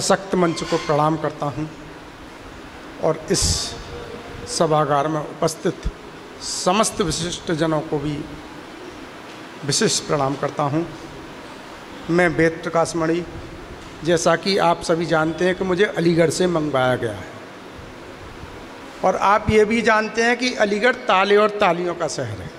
सशक्त मंच को प्रणाम करता हूँ और इस सभागार में उपस्थित समस्त विशिष्ट जनों को भी विशिष्ट प्रणाम करता हूँ। मैं वेद प्रकाश मणि, जैसा कि आप सभी जानते हैं कि मुझे अलीगढ़ से मंगवाया गया है। और आप ये भी जानते हैं कि अलीगढ़ ताले और तालियों का शहर है।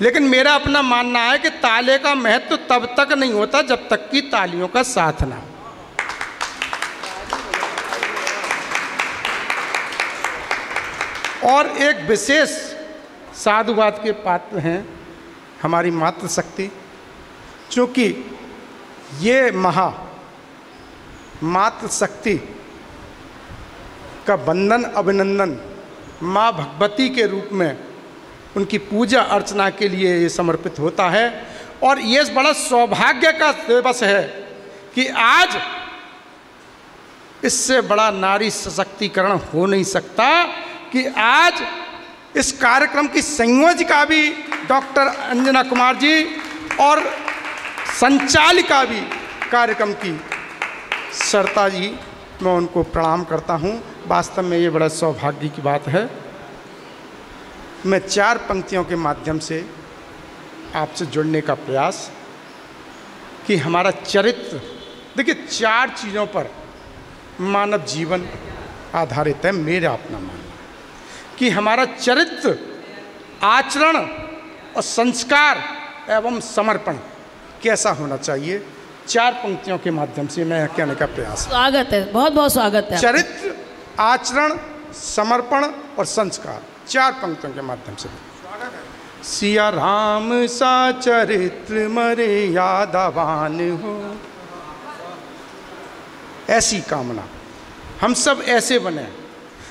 लेकिन मेरा अपना मानना है कि ताले का महत्व तब तक नहीं होता जब तक कि तालियों का साथ ना हो। और एक विशेष साधुवाद के पात्र हैं हमारी मातृशक्ति चूँकि ये महा मातृशक्ति का वंदन अभिनंदन माँ भगवती के रूप में उनकी पूजा अर्चना के लिए ये समर्पित होता है। और ये बड़ा सौभाग्य का दिवस है कि आज इससे बड़ा नारी सशक्तिकरण हो नहीं सकता। कि आज इस कार्यक्रम की संयोजिका भी डॉक्टर अंजना कुमार जी और संचालिका भी कार्यक्रम की। सरता जी, मैं उनको प्रणाम करता हूँ। वास्तव में ये बड़ा सौभाग्य की बात है। मैं चार पंक्तियों के माध्यम से आपसे जुड़ने का प्रयास कि हमारा चरित्र, देखिए, चार चीज़ों पर मानव जीवन आधारित है, मेरा अपना मानना कि हमारा चरित्र आचरण और संस्कार एवं समर्पण कैसा होना चाहिए? चार पंक्तियों के माध्यम से मैं कहने का प्रयास स्वागत है बहुत बहुत स्वागत है चरित्र आचरण समर्पण और संस्कार चार पंक्तियों के माध्यम से। सिया राम सा चरित्र मरे यादवान हो। ऐसी कामना। हम सब ऐसे बने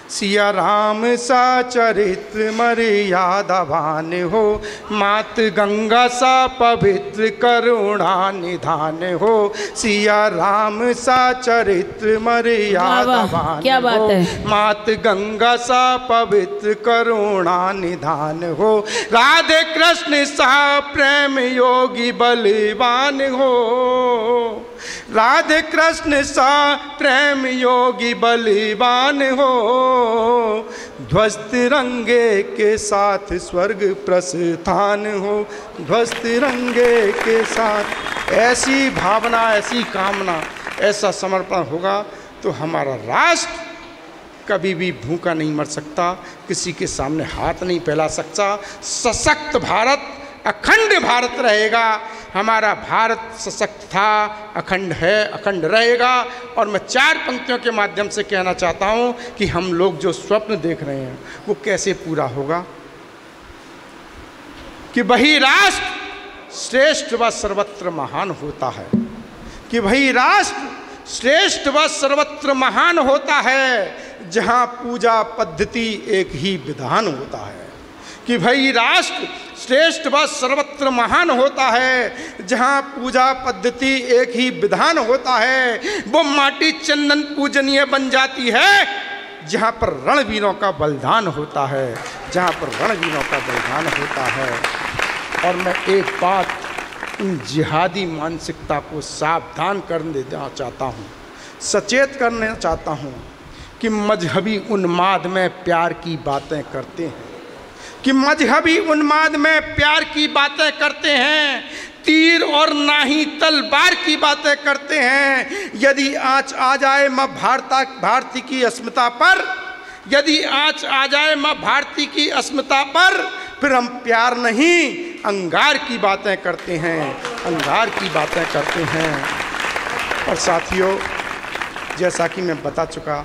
सिया राम सा चरित्र मर्यादावान हो। मात गंगा सा पवित्र करुणा निधान हो। सिया राम सा चरित्र मर्यादावान क्या बात हो। है। मात गंगा सा पवित्र करुणा निधान हो। राधे कृष्ण सा प्रेम योगी बलवान हो। राधे कृष्ण सा प्रेम योगी बलिवान हो। ध्वस्त रंगे के साथ स्वर्ग प्रस्थान हो। ध्वस्त रंगे के साथ ऐसी भावना, ऐसी कामना, ऐसा समर्पण होगा तो हमारा राष्ट्र कभी भी भूखा नहीं मर सकता, किसी के सामने हाथ नहीं फैला सकता। सशक्त भारत, अखंड भारत रहेगा। हमारा भारत सशक्त था, अखंड है, अखंड रहेगा। और मैं चार पंक्तियों के माध्यम से कहना चाहता हूँ कि हम लोग जो स्वप्न देख रहे हैं, वो कैसे पूरा होगा? कि वही राष्ट्र श्रेष्ठ व सर्वत्र महान होता है। कि वही राष्ट्र श्रेष्ठ व सर्वत्र महान होता है, जहाँ पूजा पद्धति एक ही विधान होता है। कि भाई राष्ट्र श्रेष्ठ व सर्वत्र महान होता है। जहाँ पूजा पद्धति एक ही विधान होता है, वो माटी चंदन पूजनीय बन जाती है, जहाँ पर रणवीरों का बलिदान होता है, जहाँ पर रणवीरों का बलिदान होता है। और मैं एक बात इन जिहादी मानसिकता को सावधान कर देना चाहता हूँ, सचेत करना चाहता हूँ कि मजहबी उन्माद में प्यार की बातें करते हैं। कि मजहबी उन्माद में प्यार की बातें करते हैं, तीर और ना ही तलवार की बातें करते हैं। यदि आँच आ जाए माँ भारता, भारती की अस्मिता पर, यदि आँच आ जाए माँ भारती की अस्मिता पर, फिर हम प्यार नहीं, अंगार की बातें करते हैं, अंगार की बातें करते हैं। और साथियों, जैसा कि मैं बता चुका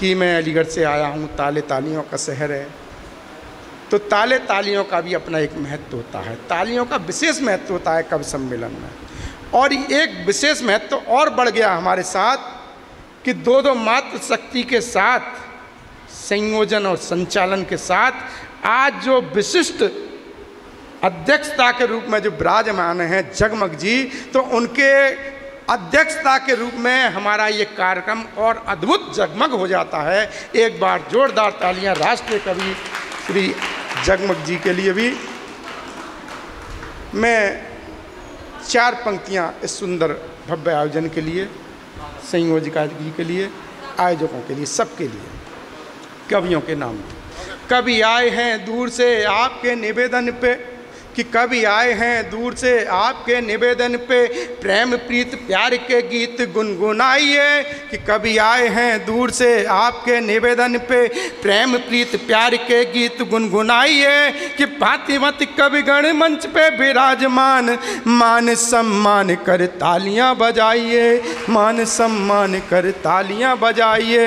कि मैं अलीगढ़ से आया हूँ ताले तालियों का शहर है। तो ताले तालियों का भी अपना एक महत्व होता है। तालियों का विशेष महत्व होता है कवि सम्मेलन में। और एक विशेष महत्व और बढ़ गया हमारे साथ कि दो दो मात्र शक्ति के साथ, संयोजन और संचालन के साथ आज जो विशिष्ट अध्यक्षता के रूप में जो विराजमान हैं जगमग जी तो उनके अध्यक्षता के रूप में हमारा ये कार्यक्रम और अद्भुत जगमग हो जाता है। एक बार जोरदार तालियाँ राष्ट्रीय कवि श्री जगमग जी के लिए भी मैं चार पंक्तियाँ इस सुंदर भव्य आयोजन के लिए, संयोजिका जी के लिए, आयोजकों के लिए, सबके लिए, कवियों के नाम। कवि आए हैं दूर से, आपके निवेदन पे कि कभी आए हैं दूर से आपके निवेदन पे प्रेम, प्रीत, प्यार के गीत गुनगुनाइए कि कभी आए हैं दूर से आपके निवेदन पे प्रेम, प्रीत, प्यार के गीत गुनगुनाइए कि भांति मत कविगण मंच पे विराजमान मान सम्मान कर तालियाँ बजाइए, मान सम्मान कर तालियाँ बजाइए।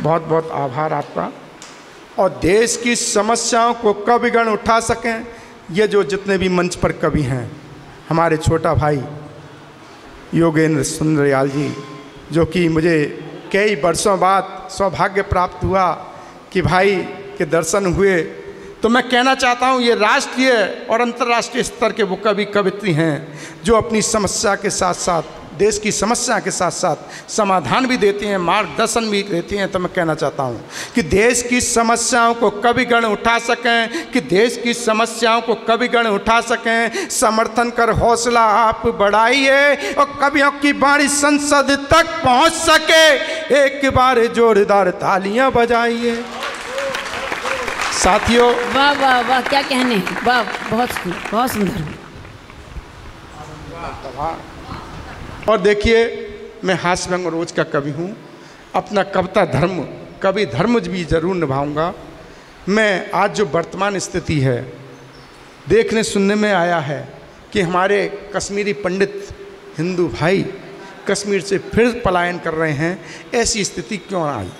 बहुत बहुत आभार आपका। और देश की समस्याओं को कविगण उठा सकें, ये जो जितने भी मंच पर कवि हैं, हमारे छोटा भाई योगेंद्र सुंदरयाल जी, जो कि मुझे कई वर्षों बाद सौभाग्य प्राप्त हुआ कि भाई के दर्शन हुए तो मैं कहना चाहता हूँ, ये राष्ट्रीय और अंतर्राष्ट्रीय स्तर के वो कवि कवित्री हैं, जो अपनी समस्या के साथ साथ देश की समस्या के साथ साथ समाधान भी देते हैं मार्गदर्शन भी देते हैं तो मैं कहना चाहता हूँ कि देश की समस्याओं को कभी गण उठा सकें कि देश की समस्याओं को कभी गण उठा सकें। समर्थन कर हौसला आप बढ़ाइए और कवियों की बाणी संसद तक पहुँच सके। एक बार जोरदार तालियाँ बजाइए। साथियों। वाह वाह वाह क्या कहने वाह बहुत बहुत सुंदर। और देखिए, मैं हास्य व्यंग रोज का कवि हूँ। अपना कविता धर्म, कवि धर्म भी ज़रूर निभाऊँगा। मैं आज जो वर्तमान स्थिति है, देखने सुनने में आया है कि हमारे कश्मीरी पंडित हिंदू भाई कश्मीर से फिर पलायन कर रहे हैं, ऐसी स्थिति क्यों आई?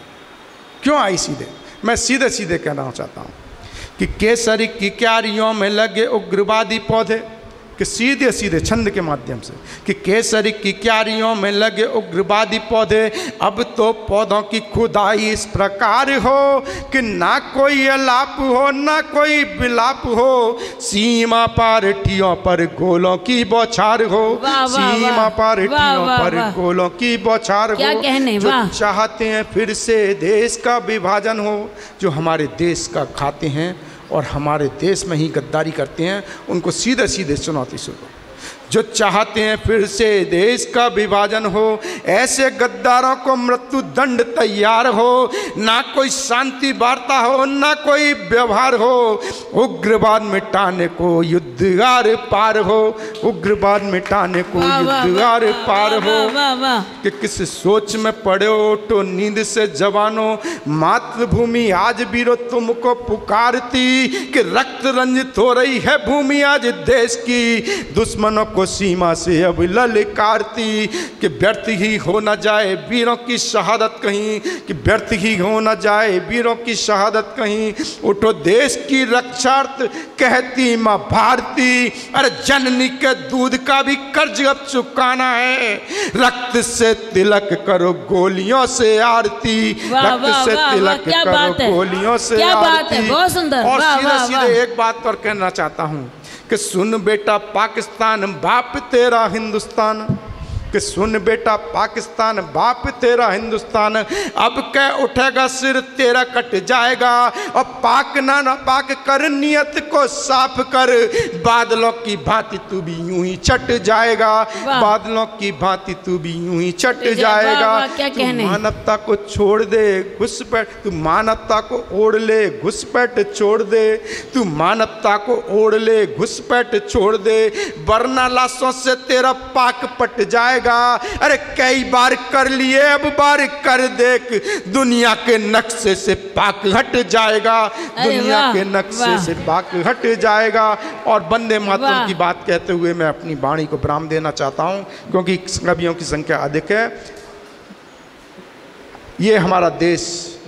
क्यों आई सीधे? मैं सीधे सीधे कहना चाहता हूँ कि केसरी की क्यारियों में लगे उग्रवादी पौधे कि सीधे सीधे छंद के माध्यम से कि केसरी की क्यारियों में लगे उग्रवादी पौधे अब तो पौधों की खुदाई इस प्रकार हो कि ना कोई अलाप हो ना कोई विलाप हो। सीमा पार्टियों पर गोलों की बौछार हो। सीमा पार्टियों पर गोलों की बौछार हो। कहने, जो चाहते हैं फिर से देश का विभाजन हो जो हमारे देश का खाते हैं और हमारे देश में ही गद्दारी करते हैं उनको सीधे सीधे चुनौती शुरू जो चाहते हैं फिर से देश का विभाजन हो ऐसे गद्दारों को मृत्यु दंड तैयार हो। ना कोई शांति वार्ता हो ना कोई व्यवहार हो। उग्रवाद मिटाने को युद्धगार पार हो। उग्रवाद मिटाने को युद्धगार पार हो। कि किस सोच में पड़े हो तो नींद से जवानों मातृभूमि आज वीरो तुमको पुकारती कि रक्त रंजित हो रही है भूमि आज देश की। दुश्मनों को सीमा से अब ललकारती कि व्यर्थ ही हो न जाए वीरों की शहादत कहीं कि व्यर्थ ही हो न जाए वीरों की शहादत कहीं। उठो देश की रक्षार्थ कहती माँ भारती। अरे जननी के दूध का भी कर्ज अब चुकाना है। रक्त से तिलक करो गोलियों से आरती। रक्त से तिलक करो गोलियों से आरती। और सीधे सीधे एक बात पर कहना चाहता हूँ। कि सुन बेटा पाकिस्तान बाप तेरा हिंदुस्तान। कि सुन बेटा पाकिस्तान बाप तेरा हिंदुस्तान। अब कह उठेगा सिर तेरा कट जाएगा। और पाक ना ना पाक कर नियत को साफ़ कर। बादलों की भांति तू भी यूँ ही चट जाएगा। बादलों की भांति तू भी यूँ ही चट जाएगा। तू मानवता को छोड़ दे घुसपैठ तू मानवता को ओढ़ ले घुसपैठ छोड़ दे। तू मानवता को ओढ़ ले घुसपैठ छोड़ दे। वरना लाशों से तेरा पाक पट जाएगा। जाएगा। अरे कई बार कर लिए अब बार कर देख। दुनिया के नक्शे से पाक हट जाएगा। दुनिया के नक्शे से पाक हट जाएगा। और बंदे मातरम की बात कहते हुए मैं अपनी वाणी को विराम देना चाहता हूँ क्योंकि कवियों की संख्या अधिक है। ये हमारा देश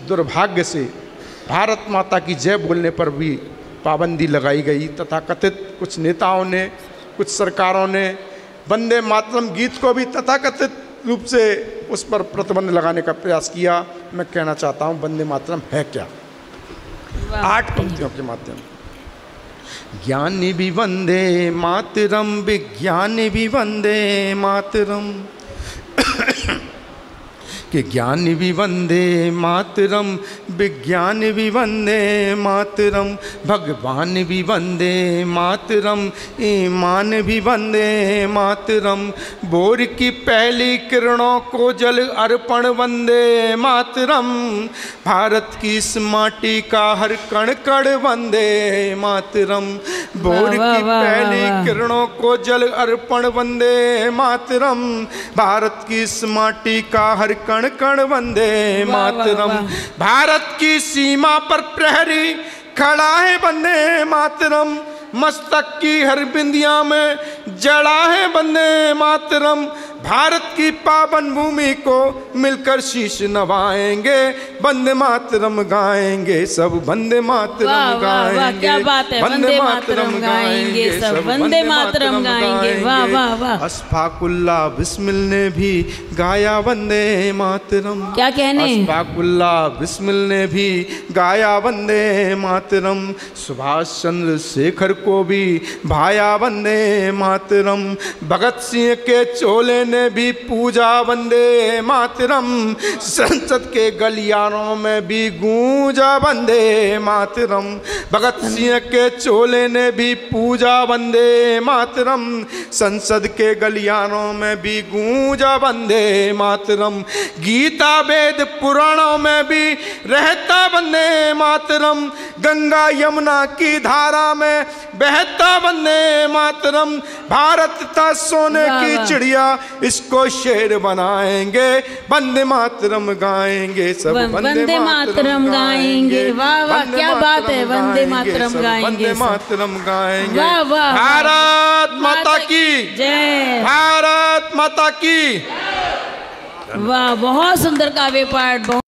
दुर्भाग्य से भारत माता की जय बोलने पर भी पाबंदी लगाई गई। तथा कथित कुछ नेताओं ने कुछ सरकारों ने वंदे मातरम गीत को भी तथाकथित रूप से उस पर प्रतिबंध लगाने का प्रयास किया। मैं कहना चाहता हूँ, वंदे मातरम है क्या? आठ पंक्तियों के माध्यम ज्ञान भी वंदे मातरम, विज्ञान भी वंदे मातरम। कि ज्ञानी भी वंदे मातरम विज्ञान भी वंदे मातरम भगवान भी वंदे मातरम ईमान भी वंदे मातरम। बोर की पहली किरणों को जल अर्पण वंदे मातरम। भारत की इस माटी का हर कण कण वंदे मातरम। बोर की पहली किरणों को जल अर्पण वंदे मातरम। भारत की इस माटी का हर कण कण वंदे मातरम। वाह। भारत की सीमा पर प्रहरी खड़ा है बंदे मातरम। मस्तक की हर बिंदिया में जड़ा है बंदे मातरम। भारत की पावन भूमि को मिलकर शीश नवाएँगे वंदे मातरम गाएँगे सब वंदे मातरम गाएँगे क्या बात है, वंदे मातरम गाएँगे सब, वंदे मातरम गाएँगे, वाह, वाह, वाह। अशफाकुल्ला बिस्मिल ने भी गाया वंदे मातरम क्या कहने? अशफाकुल्ला बिस्मिल ने भी गाया वंदे मातरम सुभाष चंद्र शेखर को भी भाया वंदे मातरम भगत सिंह के चोले ने भी पूजा वंदे मातरम। संसद के गलियारों में भी गूंजा वंदे मातरम। भगत सिंह के चोले ने भी पूजा वंदे मातरम। संसद के गलियारों में भी गूंजा वंदे मातरम। गीता वेद पुराणों में भी रहता वंदे मातरम। गंगा यमुना की धारा में बहता वंदे मातरम। भारत था सोने की चिड़िया। इसको शेर बनाएँगे बंदे मातरम गाएँगे सब बंदे मातरम गाएँगे। वाह वाह क्या बात है वंदे मातरम गाएँगे बंदे मातरम गाएँगे। भारत माता की जय। भारत माता की। वाह बहुत सुंदर काव्य पाठ बहुत